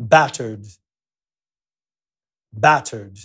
battered, battered.